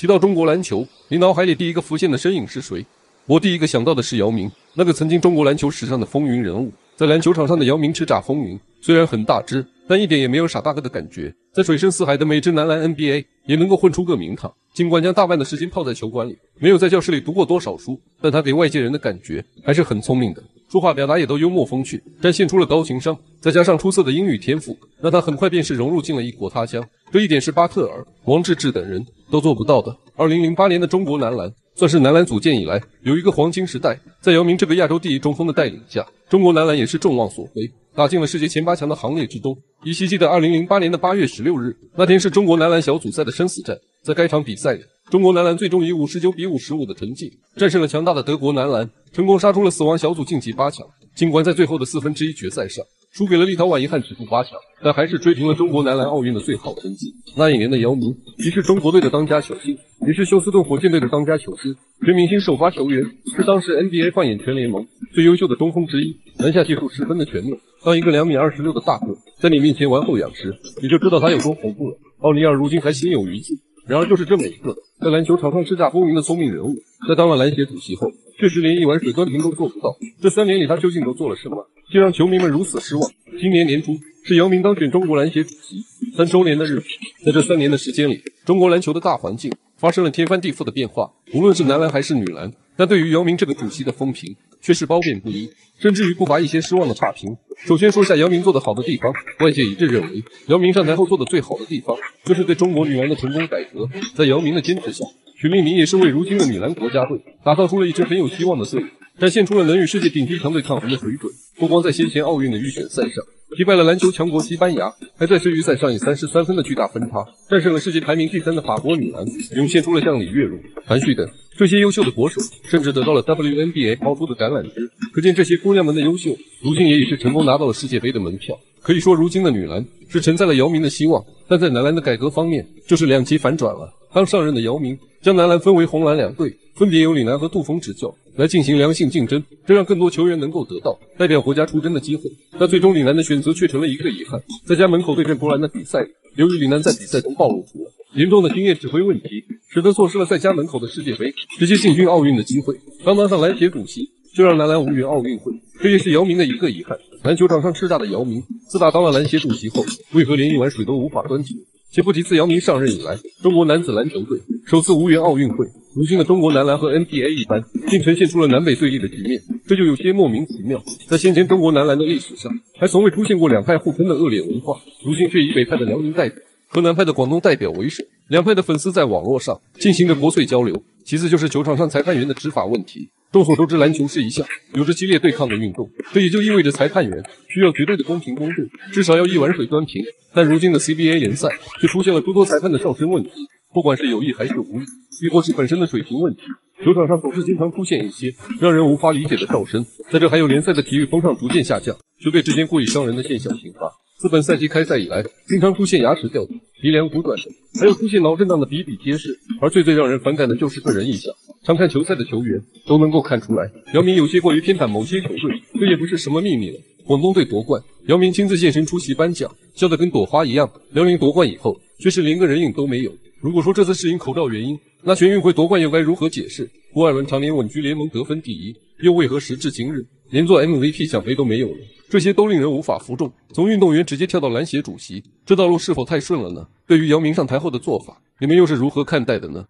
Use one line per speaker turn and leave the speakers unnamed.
提到中国篮球，你脑海里第一个浮现的身影是谁？我第一个想到的是姚明，那个曾经中国篮球史上的风云人物。在篮球场上的姚明叱咤风云，虽然很大只，但一点也没有傻大个的感觉。在水深似海的美职男篮 NBA，也能够混出个名堂。尽管将大半的时间泡在球馆里，没有在教室里读过多少书，但他给外界人的感觉还是很聪明的。说话表达也都幽默风趣，展现出了高情商，再加上出色的英语天赋，让他很快便是融入进了异国他乡。这一点是巴特尔、王治郅等人都做不到的。二零零八年的中国男篮。算是男篮组建以来有一个黄金时代，在姚明这个亚洲第一中锋的带领下，中国男篮也是众望所归，打进了世界前八强的行列之中。依稀记得二零零八年的八月十六日，那天是中国男篮小组赛的生死战，在该场比赛里，中国男篮最终以五十九比五十五的成绩战胜了强大的德国男篮，成功杀出了死亡小组晋级八强。尽管在最后的四分之一决赛上，输给了立陶宛，遗憾止步八强，但还是追平了中国男篮奥运的最好成绩。那一年的姚明，既是中国队的当家球星，也是休斯顿火箭队的当家球星，全明星首发球员，是当时 NBA 放眼全联盟最优秀的中锋之一，篮下技术十分的全面。当一个两米二十六的大个在你面前玩后仰时，你就知道他有多恐怖了。奥尼尔如今还心有余悸。然而，就是这么一个在篮球场上叱咤风云的聪明人物，在当了篮协主席后，确实连一碗水端平都做不到。这三年里，他究竟都做了什么？竟让球迷们如此失望。今年年初是姚明当选中国篮协主席三周年的日子，在这三年的时间里，中国篮球的大环境发生了天翻地覆的变化，无论是男篮还是女篮。但对于姚明这个主席的风评却是褒贬不一，甚至于不乏一些失望的差评。首先说下姚明做的好的地方，外界一致认为，姚明上台后做的最好的地方就是对中国女篮的成功改革。在姚明的坚持下，许丽敏也是为如今的女篮国家队打造出了一支很有希望的队伍。展现出了能与世界顶级强队抗衡的水准。不光在先前奥运的预选赛上击败了篮球强国西班牙，还在世预赛上以三十三分的巨大分差战胜了世界排名第三的法国女篮，涌现出了像李月如、韩旭等这些优秀的国手，甚至得到了 WNBA 抛出的橄榄枝。可见这些姑娘们的优秀，如今也已是成功拿到了世界杯的门票。可以说，如今的女篮是承载了姚明的希望，但在男篮的改革方面，就是两极反转了。当上任的姚明将男篮分为红蓝两队，分别由李楠和杜峰执教。来进行良性竞争，这让更多球员能够得到代表国家出征的机会。但最终李楠的选择却成了一个遗憾。在家门口对阵波兰的比赛，由于李楠在比赛中暴露出了严重的经验指挥问题，使得错失了在家门口的世界杯直接进军奥运的机会。刚当上篮协主席，就让男篮无缘奥运会，这也是姚明的一个遗憾。篮球场上叱咤的姚明，自打当了篮协主席后，为何连一碗水都无法端起？且不提自姚明上任以来，中国男子篮球队首次无缘奥运会。如今的中国男篮和 NBA 一般，竟呈现出了南北对立的局面，这就有些莫名其妙。在先前中国男篮的历史上，还从未出现过两派互喷的恶劣文化，如今却以北派的辽宁代表和南派的广东代表为首，两派的粉丝在网络上进行着国粹交流。其次就是球场上裁判员的执法问题。众所周知，篮球是一项有着激烈对抗的运动，这也就意味着裁判员需要绝对的公平公正，至少要一碗水端平。但如今的 CBA 联赛却出现了诸多裁判的上升问题，不管是有意还是无意，亦或是本身的水平问题，球场上总是经常出现一些让人无法理解的哨声。在这还有联赛的体育风尚逐渐下降，球队之间故意伤人的现象频发。自本赛季开赛以来，经常出现牙齿掉地、鼻梁骨短的，还有出现脑震荡的比比皆是。而最最让人反感的就是个人印象。常看球赛的球员都能够看出来，姚明有些过于偏袒某些球队，这也不是什么秘密了。广东队夺冠，姚明亲自现身出席颁奖，笑得跟朵花一样。辽宁夺冠以后，却是连个人影都没有。如果说这次是因口罩原因，那全运会夺冠又该如何解释？郭艾伦常年稳居联盟得分第一，又为何时至今日连做 MVP 奖杯都没有了？这些都令人无法服众。从运动员直接跳到篮协主席，这道路是否太顺了呢？对于姚明上台后的做法，你们又是如何看待的呢？